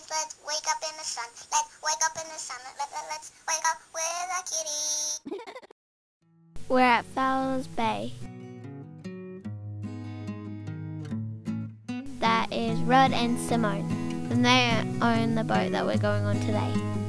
boys, let's wake up in the sun. Let's wake up in the sun. Let, let, let's wake up with a kitty. We're at Fowler's Bay. That is Rod and Simone, and they own the boat that we're going on today.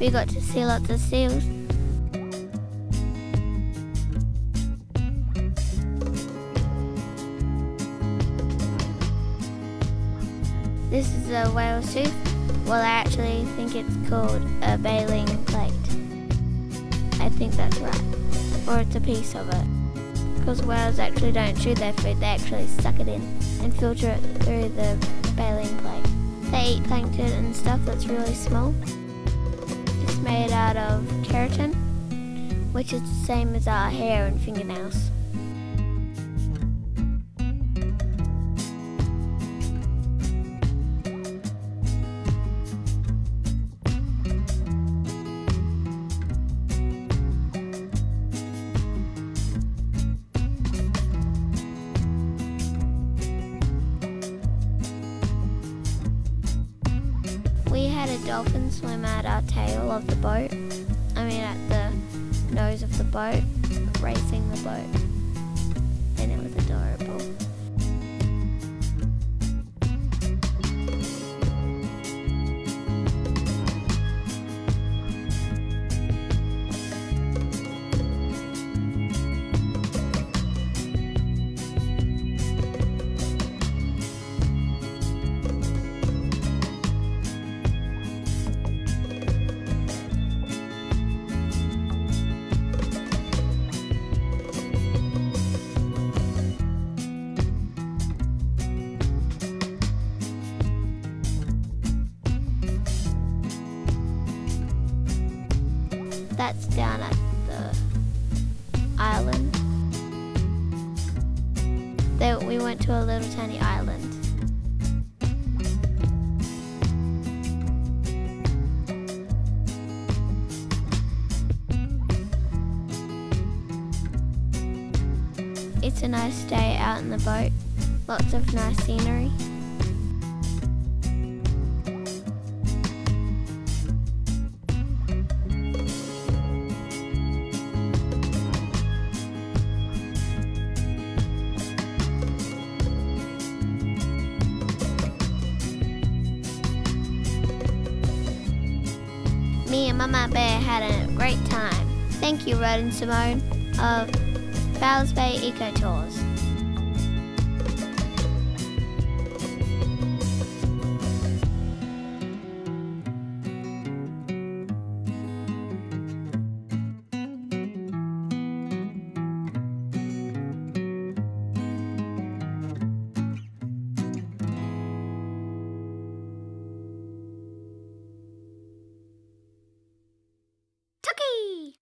We got to see lots of seals. This is a whale tooth. Well, I actually think it's called a baleen plate. I think that's right. Or it's a piece of it. Because whales actually don't chew their food, they actually suck it in and filter it through the baleen plate. They eat plankton and stuff that's really small. Made out of keratin, which is the same as our hair and fingernails. Had a dolphin swim at our tail of the boat. I mean, at the nose of the boat, racing the boat. And it was adorable. That's down at the island. There, we went to a little tiny island. It's a nice day out in the boat. Lots of nice scenery. Me and Mama Bear had a great time. Thank you, Rod and Simone of Fowlers Bay Eco Tours.